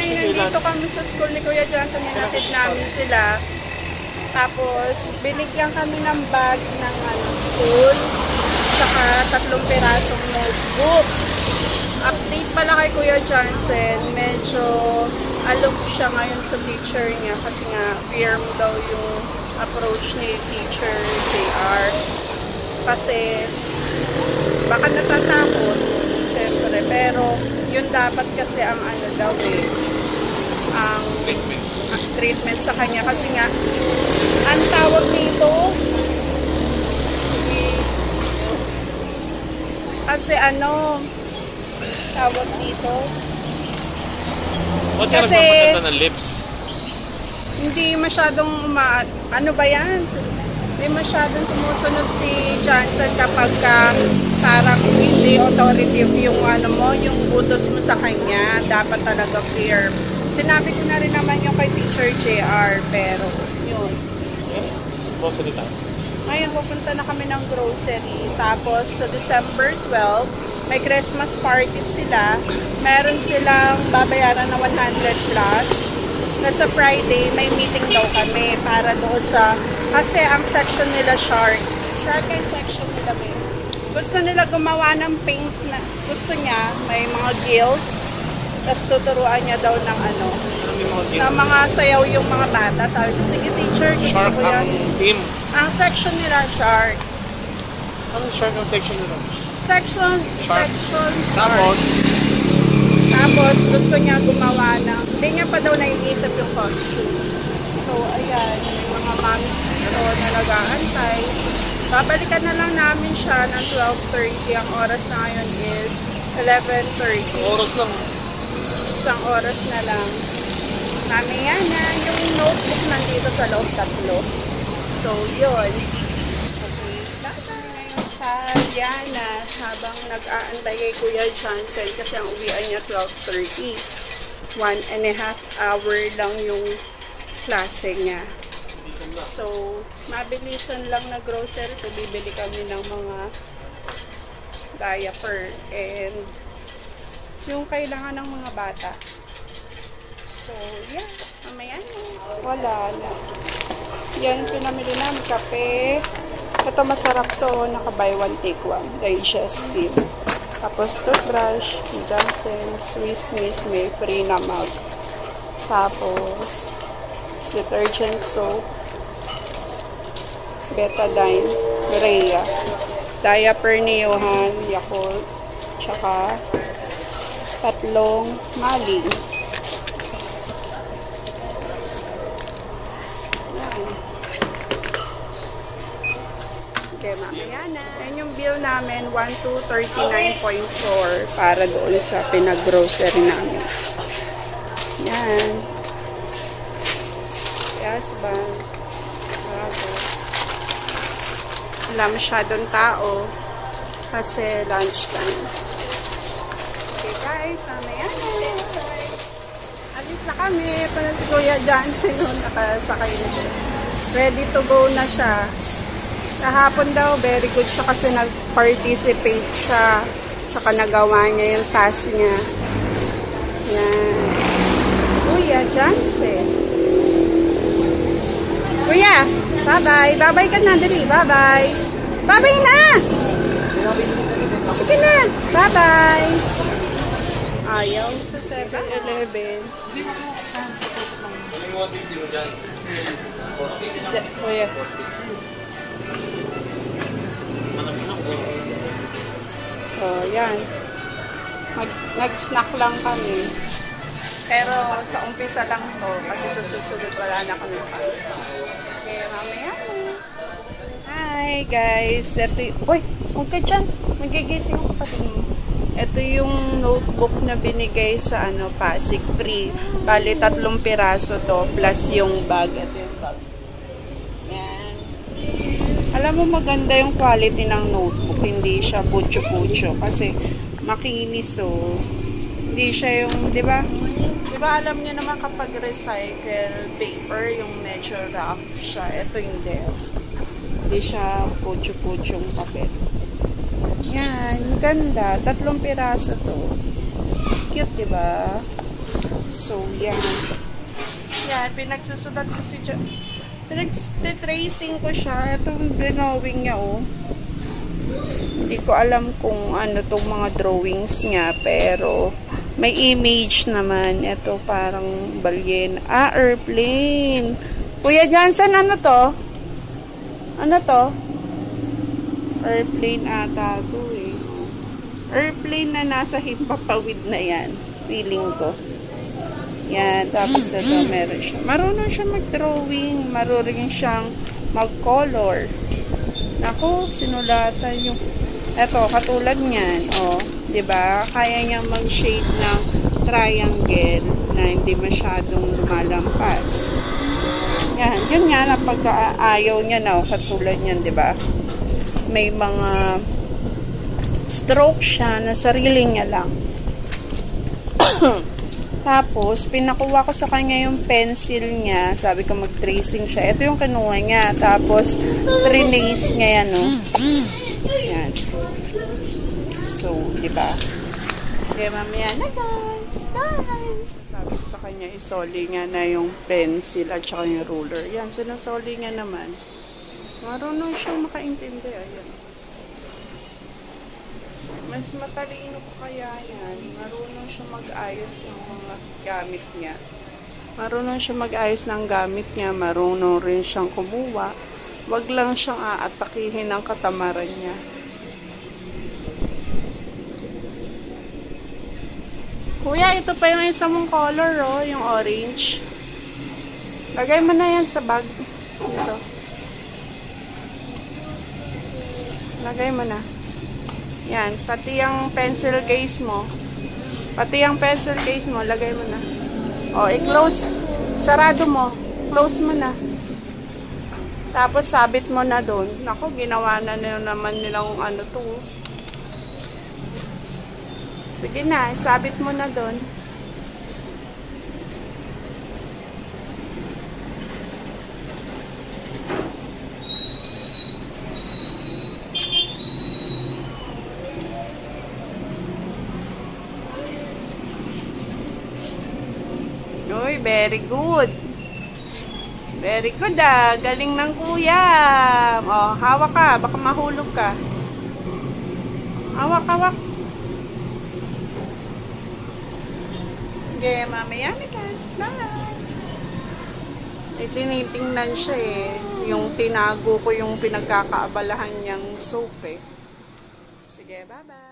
Ay, nandito kami sa school ni Kuya Johnson, hinatid namin sila. Tapos, binigyan kami ng bag ng ano, school, saka tatlong pirasong notebook. Update pala kay Kuya Johnson, medyo alok siya ngayon sa teacher niya kasi nga firm daw yung approach ni teacher JR. Kasi baka natatakot, syempre, pero yun dapat kasi ang ano daw eh, ang Treatment. treatment sa kanya kasi nga ang tawag dito kasi ano tawag dito ka Kasi- ng lips? hindi masyadong uma ano ba yan hindi masyadong sumusunod si Johnson kapag ka parang hindi authoritative yung ano mo, yung utos mo sa kanya, dapat talaga clear. Sinabi ko na rin naman yung kay Teacher JR, pero yun. Grocery tayo. Ngayon, pupunta na kami ng grocery. Tapos, sa December 12, may Christmas party sila. Meron silang babayaran na 100 plus. Na sa Friday, may meeting daw kami para doon sa... Kasi ang section nila shark. Shark yung section nila, may. Gusto nila gumawa ng paint na... Gusto niya, may mga gills. Tapos tuturuan niya daw ng ano, mga kids? mga sayaw yung mga bata. Sabi ko, sige teacher, gusto Shark ko yan. ang team. Ang section nila, shark. Anong shark ang section nila? Section, Shark. section, Tapos, shark. Tapos, gusto niya gumawa ng, hindi niya pa daw naiisip yung costume. So, ayan, mga moms dito na nag-aantay. Babalikan na lang namin siya ng 12.30. Ang oras na ngayon is 11.30. oras lang. Isang oras na lang. Mamaya na, yung notebook nandito sa loob tatlo. So, yun. Okay, lakad ngayon sa Dianas habang nag-aantay kay Kuya Johnson kasi ang uwian niya 12.30. One and a half hour lang yung klase niya. So, mabilisan lang na grocery. So, bibili kami ng mga diaper and yung kailangan ng mga bata. So, yeah. Mamaya na. Wala na. Yan, pinamili namin kape. Ito masarap to. Naka-buy one, take one. Digestive. Tapos, toothbrush. Johnson. Swiss Miss. May free na mug. Tapos, detergent soap. Betadine. Rhea. Diaper ni Johan. Yakult. Tsaka, tatlong maling. Okay, mamaya na. Yan yung bill namin, 1239.4 para doon sa pinag-grocery namin. Yan. Yes, ba? Wala masyadong tao kasi lunch time. Sige guys, mamaya na. Alis na kami. Pala si Kuya Johnson yun, nakasakay na siya. Ready to go na siya. Kahapon daw, very good siya kasi nag-participate siya. Tsaka nagawa niya yung task niya. Yan. Kuya Johnson. Kuya, bye-bye. Bye-bye ka na, dali. Bye-bye. Bye-bye na! Sige na. Bye-bye. Ayaw sa 7-Eleven. Di- Kuya. Oh, yan. Nag-snack lang kami. Pero sa umpisa lang to kasi sa susunod wala na kami pang-snack. Okay, mamaya. Hi guys! Ito y- Uy! Huwag ka dyan! Magigising ako kapatid mo. Ito yung notebook na binigay sa ano, Pasig Free. Bali, tatlong piraso to plus yung bag. Ito yung bag. Alam mo maganda yung quality ng notebook. Hindi siya putyo-putyo. Kasi makinis oh. Hindi siya yung, di ba? Di ba alam niyo naman kapag recycle paper, yung medyo rough siya. Ito hindi. Hindi siya putyo-putyong papel. Yan, ganda. Tatlong piraso to. Cute, di ba? So, yan. Yan, pinagsusulat ko si Jo. Pinag-tracing ko siya. Ito, binawing niya, oh. Hindi ko alam kung ano tong mga drawings niya, pero may image naman. Ito, parang balyen. Ah, airplane. Kuya Johnson, ano to? Ano to? Airplane ata to eh. Airplane na nasa himpapawid na yan. Feeling ko. Yan, tapos ito meron siya. Marunong siya mag-drawing. Marunong siyang mag-color. Nako, sinulatan yung... Eto, katulad niyan. Oh, ba diba? Kaya niya mag-shade ng triangle na hindi masyadong lumalampas. Yan, yun nga na pagka ayaw niya na, katulad niyan, di ba? May mga stroke siya na sarili niya lang. Tapos, pinakuha ko sa kanya yung pencil niya. Sabi ko mag-tracing siya. Ito yung kinuha niya. Tapos, trinace niya yan, no? Yan. So, di ba? Okay, mamaya na, guys. Bye! Sabi ko sa kanya, isoli niya na yung pencil at saka yung ruler. Yan, sinasoli niya naman. Marunong siyang makaintindi. Ayan. Mas matalino ko kaya yan. Marunong siya mag-ayos ng mga gamit niya. Marunong siya mag-ayos ng gamit niya. Marunong rin siyang kumuha. Wag lang siyang aatakihin ng katamaran niya. Kuya, ito pa yung isa mong color, oh, yung orange. Lagay mo na yan sa bag. Dito. Lagay mo na. Yan, pati yung pencil case mo. Pati yung pencil case mo, lagay mo na. O, i-close. Sarado mo. Close mo na. Tapos, sabit mo na doon. Nako, ginawa na nila naman nilang ano to. Sige na, sabit mo na doon. Uy, very good. Very good ah. Galing ng kuya. Oh, hawak ka. Baka mahulog ka. Hawak, hawak. Okay, mamaya na guys. Bye! Eh, tinitingnan siya eh. Yung tinago ko yung pinagkakaabalahan niyang soap eh. Sige, bye-bye!